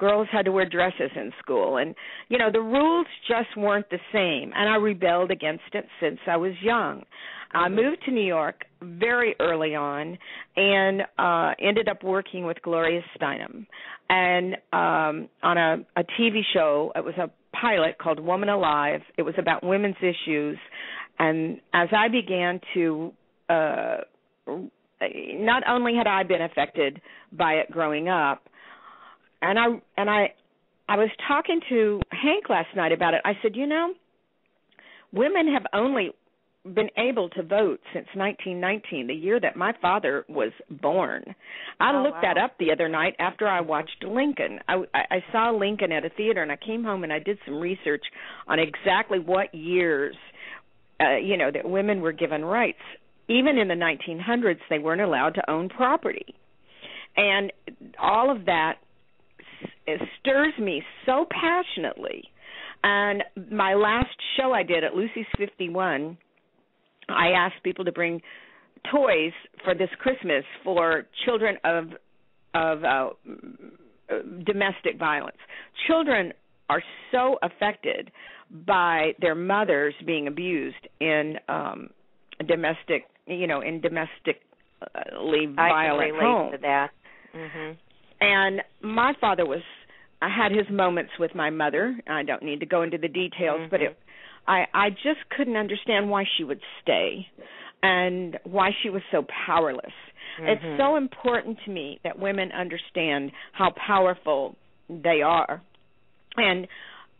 girls had to wear dresses in school. And you know the rules just weren't the same. And i rebelled against it since i was young. I moved to new york very early on and uh ended up working with gloria steinem. And um on a a tv show it was a pilot called woman alive. It was about women's issues. And as i began to uh not only had i been affected by it growing up and I and I I was talking to Hank last night about it. I said, you know, women have only been able to vote since 1919, the year that my father was born. I Oh, looked wow. that up the other night after I watched Lincoln. I, I I saw Lincoln at a theater, and I came home and I did some research on exactly what years, uh, you know, that women were given rights. Even in the 1900s, they weren't allowed to own property, and all of that it stirs me so passionately. And my last show I did at Lucy's 51, I asked people to bring toys for this Christmas for children of of uh, domestic violence. Children are so affected by their mothers being abused in um domestic, you know, in domestically I can violent relate homes to that. Mhm. And my father was I had his moments with my mother. I don't need to go into the details, but it I I just couldn't understand why she would stay and why she was so powerless. Mhm. It's so important to me that women understand how powerful they are. And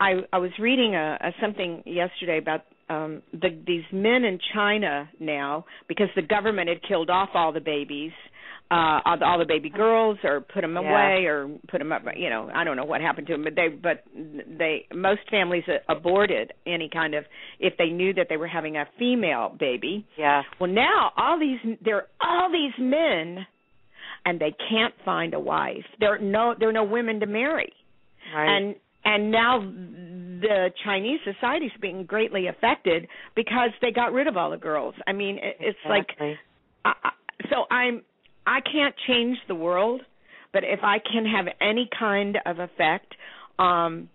I I was reading a, a something yesterday about um the these men in China now because the government had killed off all the babies uh all the, all the baby girls or put them Yeah. away or put them up you know I don't know what happened to them but they but they most families aborted any kind of if they knew that they were having a female baby Yeah. well now all these there are all these men and they can't find a wife there are no there are no women to marry Right. and and now the Chinese society is being greatly affected because they got rid of all the girls. I mean, it, it's like Exactly. I, I- so I'm I can't change the world, but if I can have any kind of effect um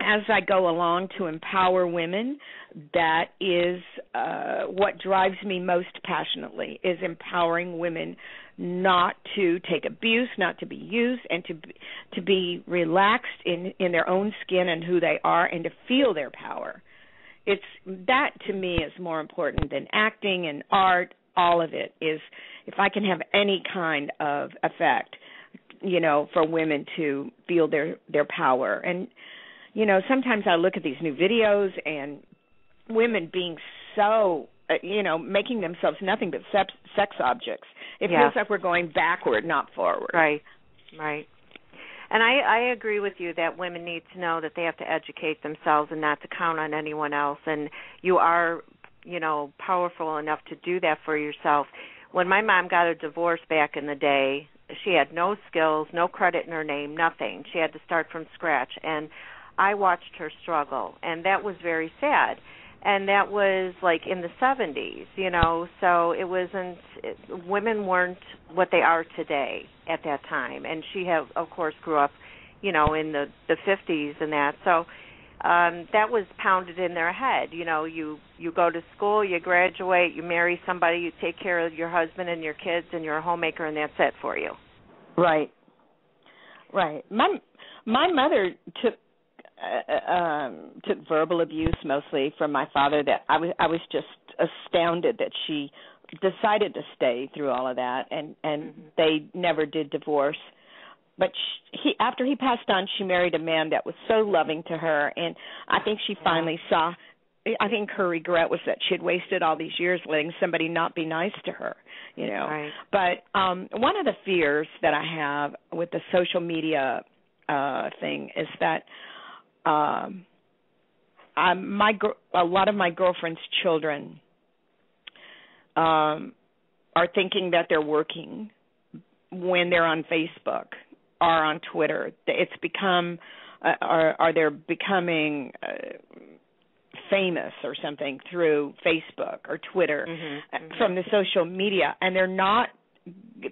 as I go along to empower women, that is uh what drives me most passionately is empowering women not to take abuse, not to be used and to be, to be relaxed in in their own skin and who they are and to feel their power. It's that to me is more important than acting and art all of it is if I can have any kind of effect, you know, for women to feel their their power. And you know, sometimes I look at these new videos and women being so uh, you know, making themselves nothing but sex, sex objects. It Yeah. feels like we're going backward, not forward. Right. Right. And I I agree with you that women need to know that they have to educate themselves and not to count on anyone else and you are, you know, powerful enough to do that for yourself. When my mom got a divorce back in the day, she had no skills, no credit in her name, nothing. She had to start from scratch and I watched her struggle and that was very sad. And that was like in the 70s, you know, so it wasn't it, women weren't what they are today at that time. And she of course grew up, you know, in the the 50s and that. So um that was pounded in their head you know you you go to school you graduate you marry somebody you take care of your husband and your kids and you're a homemaker and that's it for you Right. Right. My my mother took uh, um took verbal abuse mostly from my father that I was I was just astounded that she decided to stay through all of that and and Mhm. they never did divorce but she, he after he passed on she married a man that was so loving to her and I think she finally saw I think her regret was that she had wasted all these years letting somebody not be nice to her, you know. right. But um one of the fears that I have with the social media uh thing is that um um my gr- a lot of my girlfriend's children um are thinking that they're working when they're on Facebook or on Twitter. It's become uh, are are they becoming uh, famous or something through Facebook or Twitter mhm uh, mhm. from the social media and they're not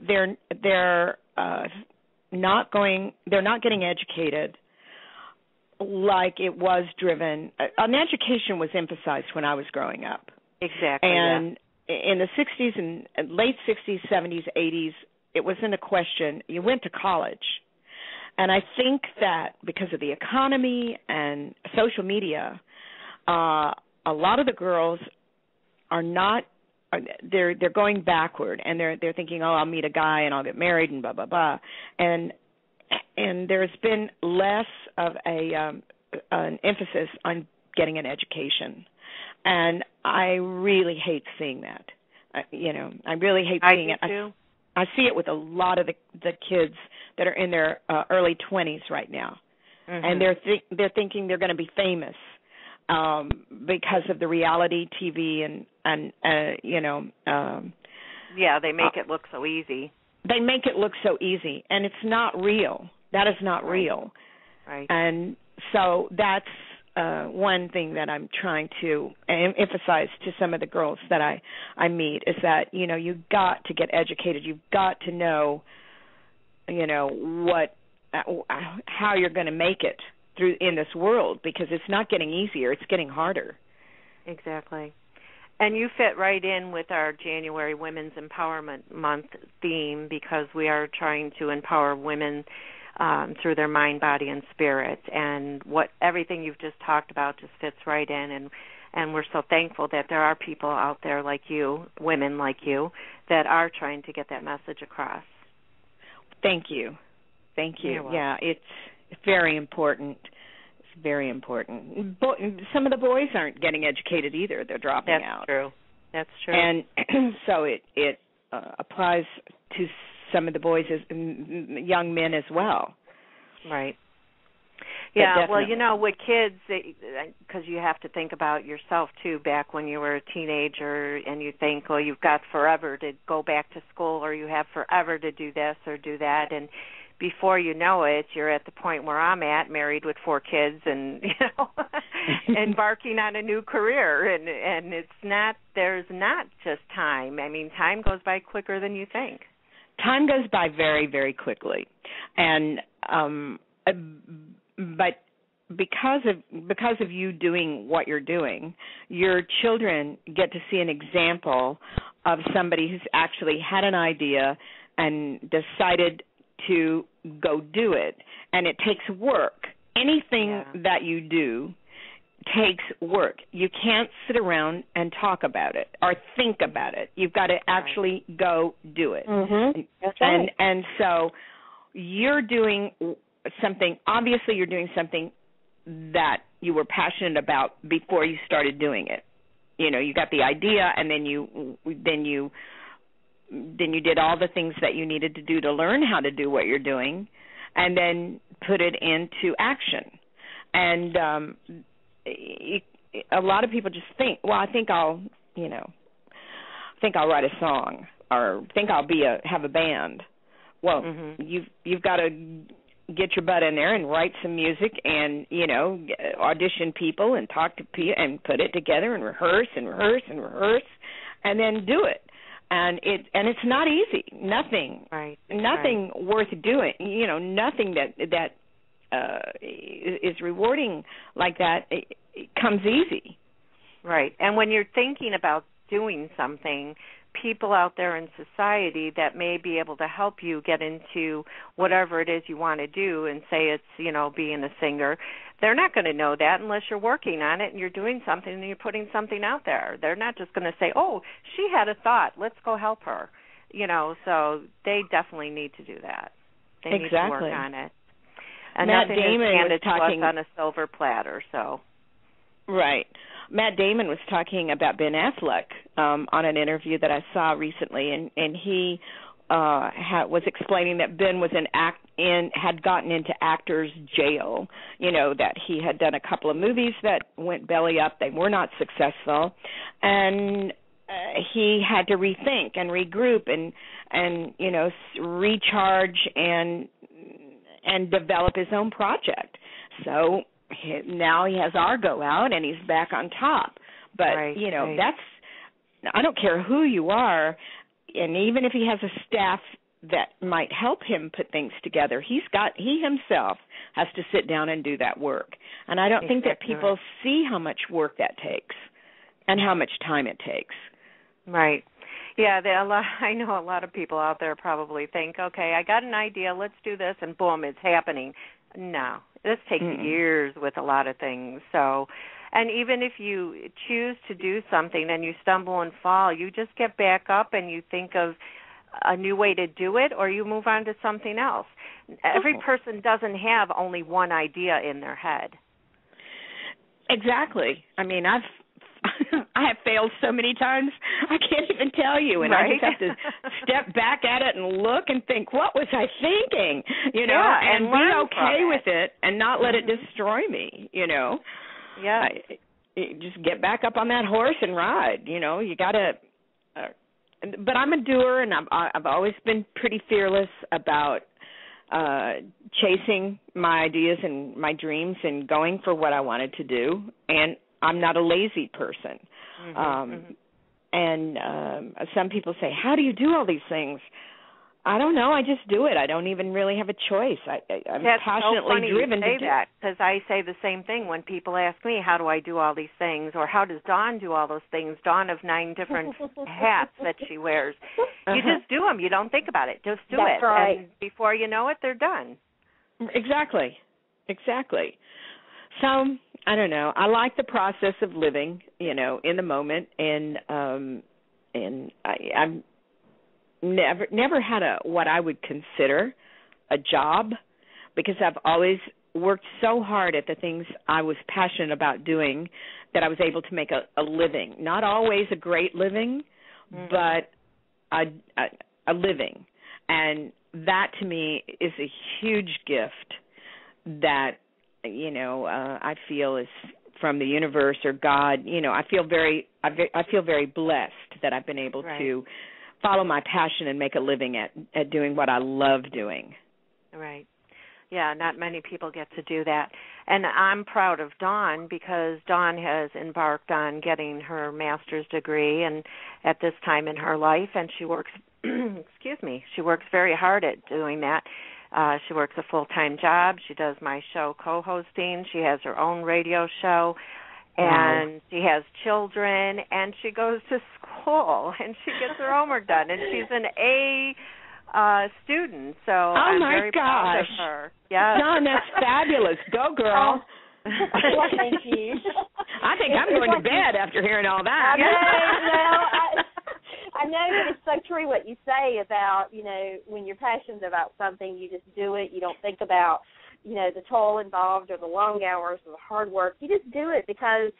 they're they're uh not going they're not getting educated like it was driven uh, an education was emphasized when I was growing up. Exactly. And yeah. in the 60s and late 60s, 70s, 80s, it wasn't a question. You went to college. And I think that because of the economy and social media, uh a lot of the girls are not they're they're going backward and they're they're thinking oh I'll meet a guy and I'll get married and blah blah blah and and there's been less of a um an emphasis on getting an education and I really hate seeing that uh, you know I really hate seeing I it too. I, see it with a lot of the the kids that are in their uh, early 20s right now. Mm-hmm. and they're th- they're thinking they're going to be famous um because of the reality TV and and uh you know um yeah they make uh, it look so easy. they make it look so easy and it's not real. That is not right. real. Right. And so that's uh one thing that I'm trying to em- emphasize to some of the girls that I I meet is that you know you've got to get educated. You've got to know you know what uh, how you're going to make it through in this world because it's not getting easier it's getting harder. Exactly. And you fit right in with our January Women's Empowerment Month theme because we are trying to empower women um, through their mind, body, and spirit. And what everything you've just talked about just fits right in. And and we're so thankful that there are people out there like you, women like you, that are trying to get that message across. Thank you, thank you. Yeah, it's very important. It's very important. Bo- some of the boys aren't getting educated either; they're dropping That's out. true. That's true. And so it it uh, applies to some of the boys as young men as well. Right. Yeah, well, you know, with kids, because uh, you have to think about yourself too. Back when you were a teenager, and you think, well, you've got forever to go back to school, or you have forever to do this or do that, and before you know it, you're at the point where I'm at, married with four kids, and you know, embarking on a new career. And and it's not there's not just time. I mean, time goes by quicker than you think. Time goes by very very quickly. And um uh, but because of because of you doing what you're doing your children get to see an example of somebody who's actually had an idea and decided to go do it. And it takes work. Anything Yeah. that you do takes work. You can't sit around and talk about it or think about it. You've got to actually go do it. Mm-hmm. That's and right. and so you're doing something obviously you're doing something that you were passionate about before you started doing it. You know you got the idea and then you then you then you did all the things that you needed to do to learn how to do what you're doing and then put it into action. And um it, a lot of people just think well i think i'll you know think i'll write a song or think i'll be a have a band well Mhm. you've you've got to get your butt in there and write some music and you know audition people and talk to people and put it together and rehearse and rehearse and rehearse and then do it and it and it's not easy nothing Right. nothing worth doing you know nothing that that uh is is rewarding like that it, it comes easy Right. And when you're thinking about doing something, people out there in society that may be able to help you get into whatever it is you want to do and say it's, you know, being a singer, they're not going to know that unless you're working on it and you're doing something and you're putting something out there. They're not just going to say, "Oh, she had a thought. Let's go help her." You know, so they definitely need to do that. They need to Exactly. work on it. And Matt nothing Damon is was to talking- us on a silver platter, so. Right. Matt Damon was talking about Ben Affleck um on an interview that I saw recently and and he uh ha- was explaining that Ben was in act in had gotten into actors jail, you know, that he had done a couple of movies that went belly up, they were not successful. And uh, he had to rethink and regroup and and you know s- recharge and and develop his own project. So he, now he has Argo out and he's back on top. But Right, you know right. that's I don't care who you are, and even if he has a staff that might help him put things together. He's got he himself has to sit down and do that work. And I don't exactly think that people see how much work that takes and how much time it takes. Right. Yeah, there a lot I know a lot of people out there probably think, "Okay, I got an idea, let's do this." And boom, it's happening. No. This takes Mm-mm. years with a lot of things. So, and even if you choose to do something and you stumble and fall, you just get back up and you think of a new way to do it or you move on to something else. Every person doesn't have only one idea in their head. Exactly. I mean, I've I have failed so many times I can't even tell you, and I just have to step back at it and look and think, what was I thinking? You know, Yeah, and, and be okay it. with it and not let it Mhm. destroy me. You know, Yeah. I- just get back up on that horse and ride. You know, you gotta. Uh, but I'm a doer, and I've I've always been pretty fearless about uh chasing my ideas and my dreams and going for what I wanted to do and I'm not a lazy person. Mhm, Um mhm. and um some people say, "How do you do all these things?" I don't know. I just do it. I don't even really have a choice. I, I I'm That's passionately so funny driven you say to do that because I say the same thing when people ask me how do I do all these things or how does Dawn do all those things. Dawn of nine different hats that she wears. You Uh-huh. just do them. You don't think about it. Just do That's it, right. and before you know it, they're done. Exactly. Exactly. So, I don't know. I like the process of living, you know, in the moment and um and I I'm never never had a what I would consider a job because I've always worked so hard at the things I was passionate about doing that I was able to make a, a living. Not always a great living, Mhm. but a, a a living. And that to me is a huge gift that you know uh I feel is from the universe or God. You know, I feel very I, ve- I feel very blessed that I've been able Right. to follow my passion and make a living at at doing what I love doing. Right. Yeah, not many people get to do that. And I'm proud of Dawn because Dawn has embarked on getting her master's degree and at this time in her life and she works excuse me, she works very hard at doing that. Uh she works a full-time job. She does my show co-hosting. She has her own radio show Wow. and she has children and she goes to school and she gets her homework done and she's an A uh student so I'm my very proud of gosh. her. Yes. John, that's fabulous. Go girl. well, thank you. I think I'm It's going to like- bed after hearing all that. I know, no, I, I know that it's so true what you say about, you know, when you're passionate about something, you just do it. You don't think about, you know, the toll involved or the long hours or the hard work. You just do it because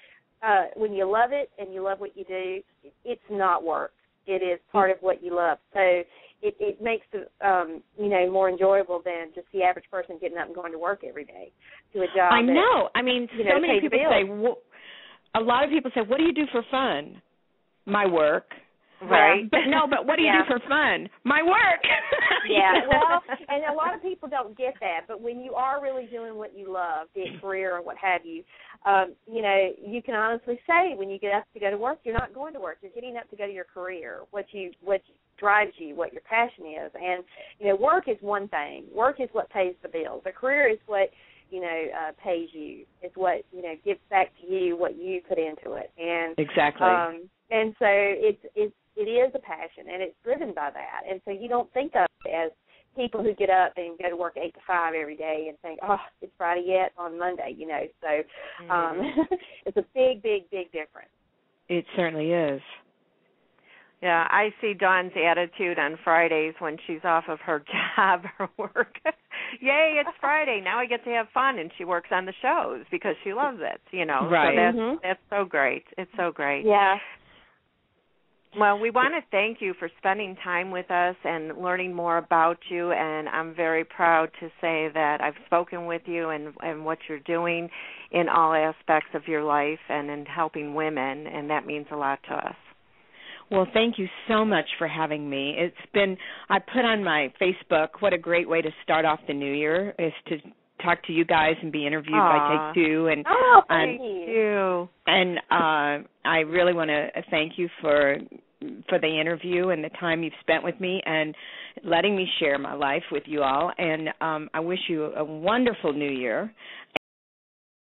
uh when you love it and you love what you do, it's not work. It is part of what you love. So it it makes it um, you know, more enjoyable than just the average person getting up and going to work every day to a job. I that- know. I mean, you so know, many people say. wh- A lot of people say, "What do you do for fun?" My work. Right. But no, but what do you Yeah. do for fun? My work. yeah, well, and a lot of people don't get that, but when you are really doing what you love, be it career or what have you, um, you know, you can honestly say when you get up to go to work, you're not going to work. You're getting up to go to your career, what you what drives you, what your passion is, and you know, work is one thing. Work is what pays the bills. A career is what you know uh, pays you. It's what you know gives back to you what you put into it, and exactly. um, and so it's it's it is a passion and it's driven by that. And so you don't think of it as people who get up and go to work eight to five every day and think, Oh, it's Friday yet on Monday, you know. So um it's a big, big, big difference. it certainly is. Yeah, I see Dawn's attitude on Fridays when she's off of her job or work. Yay, it's Friday. Now I get to have fun and she works on the shows because she loves it, you know. Right. So that's Mhm. that's so great. It's so great. Yeah. Well, we want to thank you for spending time with us and learning more about you and I'm very proud to say that I've spoken with you and and what you're doing in all aspects of your life and in helping women and that means a lot to us. Well, thank you so much for having me. It's been I put on my Facebook what a great way to start off the new year is to talk to you guys and be interviewed Aw. by Take Two and Oh, And- thank you. you. and uh I really want to thank you for for the interview and the time you've spent with me and letting me share my life with you all. And um, I wish you a wonderful new year